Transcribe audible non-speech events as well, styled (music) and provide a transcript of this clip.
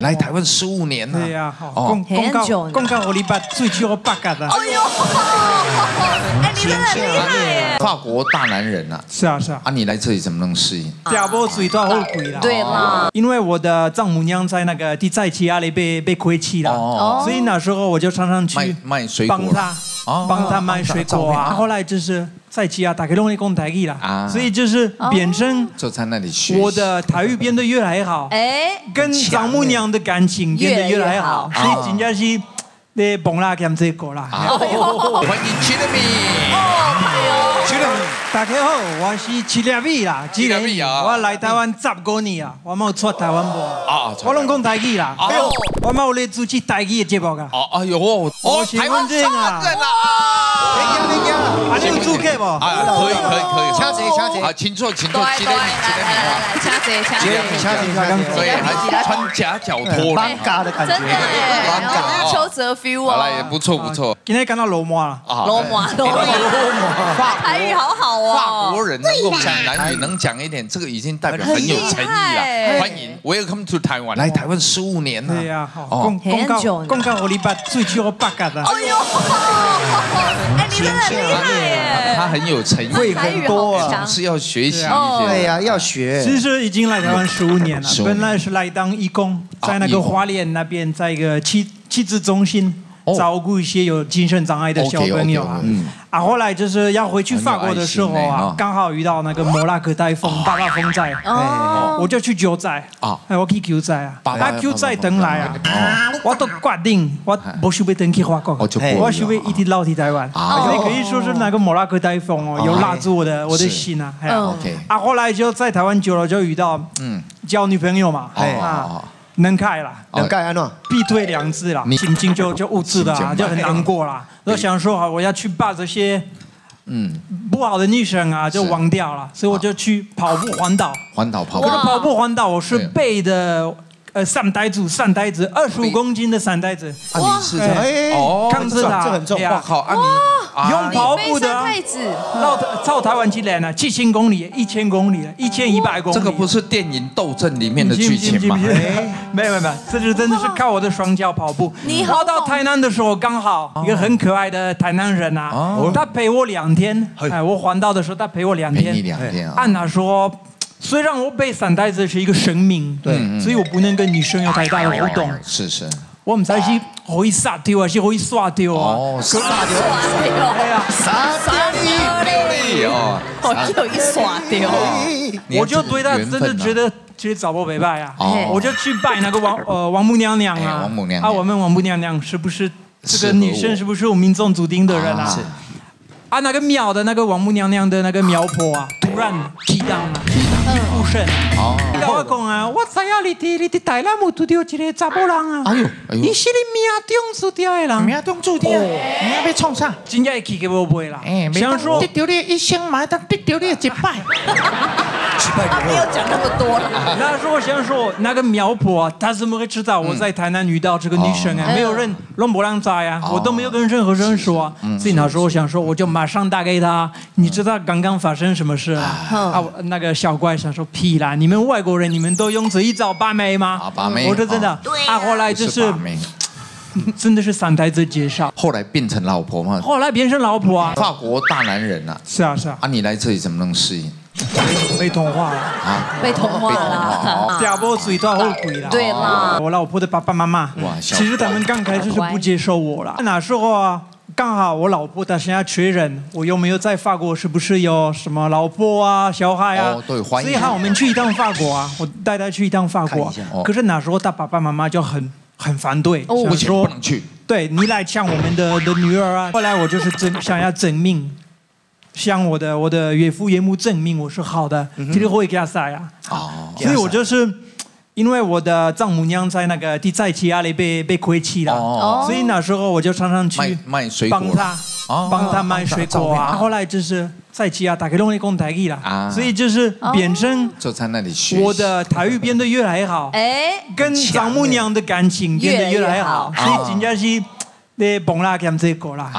来台湾十五年了，对呀，公公告公告我礼拜最我八个的。哎呦，(laughs) 哎，你真的厉害耶！法国大男人啊，是啊是啊。啊，你来这里怎么能适应？掉波嘴都后悔了。对啦，因为我的丈母娘在那个地在其阿里被被亏弃了，所以那时候我就常常去卖水果，帮他，帮他卖水果啊。后来就是在其啊，打开容易讲台语啦，所以就是变成就在那里学，我的台语变得越来越好。哎，跟丈母娘的感情变得越来越好，所以真正是咧蹦啦兼这个啦。欢迎去的米。大家好，我是七粒米啦，七粒米啊！我来台湾十五年啊，我冇出台湾播啊，我拢讲台语啦，哎呦，我冇嚟主持台语的节目噶。哦，哎呦，哦台湾人啊！啊，你有租客不？啊，可以可以可以，请坐请。坐，啊，请坐请坐，七粒米七粒米，来来来，请坐请坐，请坐，对，还穿夹脚拖，尴尬的感觉，真的耶，邱泽 feel 啊，好了，也不错不错。今天看到罗马了，罗马 (laughs) 罗马，台语好好。法国人能够讲男语，能讲一点，这个已经代表很有诚意了。欢迎，Welcome to Taiwan，来台湾十五年了。对呀，公公告公告我礼拜最少八个的。哎呦，哎，你真的厉害耶！他很有诚意，会很多啊，是要学习一些。对呀，要学。其实已经来台湾十五年了，本来是来当义工，在那个花莲那边，在一个气气质中心。照顾一些有精神障碍的小朋友啊，啊，后来就是要回去法国的时候啊，刚好遇到那个莫拉克台风，八大风灾，我就去救灾。啊，我去救灾啊，啊救灾等来啊，我都决定我不需要登去法国，我需要一直留在台湾，所以可以说是那个莫拉克台风哦，有拉住我的我的心啊，啊，后来就在台湾久了就遇到交女朋友嘛，啊。能开啦，能开安诺，必退两次 (laughs) 了，心情就就物质的，就很难过了。我想说啊，我要去把这些嗯。不好的女生啊就忘掉了，所以我就去跑步环岛。环岛跑步，跑步环岛，我是背的。呃，三袋子，三袋子，二十五公斤的三袋子。哇，是这样，哦，抗制它，这很重。哇靠，啊你用跑步的，到到台湾去来呢，七千公里，一千公里，一千一百公里。这个不是电影《斗阵》里面的剧情吗？没有没有，这是真的是靠我的双脚跑步。你跑到台南的时候，刚好一个很可爱的台南人啊，他陪我两天。哎，我环岛的时候，他陪我两天。陪你两天啊？按他说。虽然我背伞袋子是一个生命，对，所以我不能跟女生有太大的互动。是是，我们才是可以撒丢还是可以耍掉啊？哦，撒丢，对啊，撒丢哦，可以耍掉。我就对他真的觉得其实找不回拜啊，我就去拜那个王呃王母娘娘啊，王母娘娘。啊，我们王母娘娘是不是这个女生是不是我们民众注定的人啊？啊，那个庙的那个王母娘娘的那个苗婆啊，突然提档了。我讲啊，我知影你伫你伫台南有一个查甫人啊，哎呦，伊是你命中注定的人，命中注定，你要创啥？真正会去给无卖啦，想说得到你一生，得到你一拜。他没有讲那么多了。那时候我想说，那个苗婆啊，他怎么会知道我在台南遇到这个女生啊？没有人拢不让在呀，我都没有跟任何人说啊。所以那时候我想说，我就马上打给他。你知道刚刚发生什么事啊？啊，那个小怪想说屁啦，你们外国人你们都用这一招把妹吗？啊，把妹。我说真的。啊，后来就是，真的是三台子介绍。后来变成老婆吗？后来变成老婆啊。法国大男人啊。是啊是啊。啊，你来这里怎么能适应？被同化了啊！被同化了，掉波嘴都后悔了。对啦，我老婆的爸爸妈妈，其实他们刚开始是不接受我了。那时候啊，刚好我老婆她现在确认我有没有在法国，是不是有什么老婆啊、小孩啊？哦，对，欢迎。所以喊我们去一趟法国啊，我带她去一趟法国。可是那时候她爸爸妈妈就很很反对，我说不能去。对你来抢我们的的女儿啊！后来我就是真想要证明。向我的我的岳父岳母证明我是好的，这个会给他塞啊。哦，所以我就是因为我的丈母娘在那个地在其阿里被被亏弃了，哦，所以那时候我就常常去卖水果，帮他，帮他卖水果啊。后来就是在其啊打开容易讲台语了，所以就是变成就在那里学，我的台语变得越来越好，哎，跟丈母娘的感情变得越来越好，所以真正是咧帮啦兼这个啦。